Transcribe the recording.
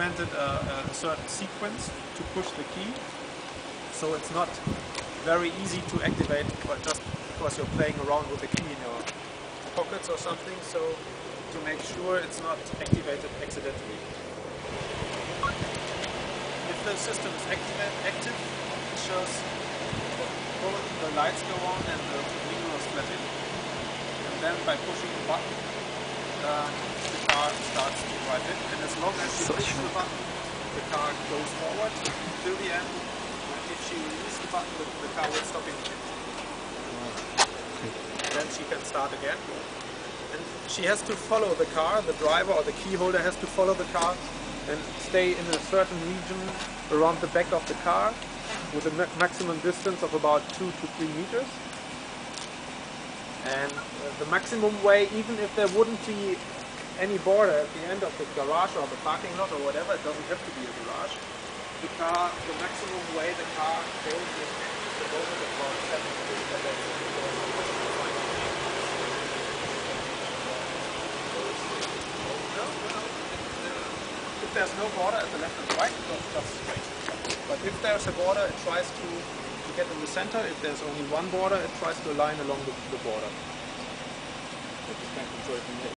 implemented a, a certain sequence to push the key. So it's not very easy to activate but just because you're playing around with the key in your pockets or something. So to make sure it's not activated accidentally. If the system is active, it shows both the lights go on and the needle is flashing. And then by pushing the button, car starts to drive in. And as long as you push the button, the car goes forward till the end. And if she releases the button, the, the car will stop immediately. Then she can start again. And she has to follow the car, the driver or the key holder has to follow the car and stay in a certain region around the back of the car with a ma maximum distance of about 2 to 3 meters. And uh, the maximum way, even if there wouldn't be any border at the end of the garage or the parking lot or whatever, it doesn't have to be a garage, the car, the maximum way the car goes is the moment about 7 meters. Uh, if there's no border at the left and right, it goes just straight. But if there's a border, it tries to, to get in the center. If there's only one border, it tries to align along the, the border.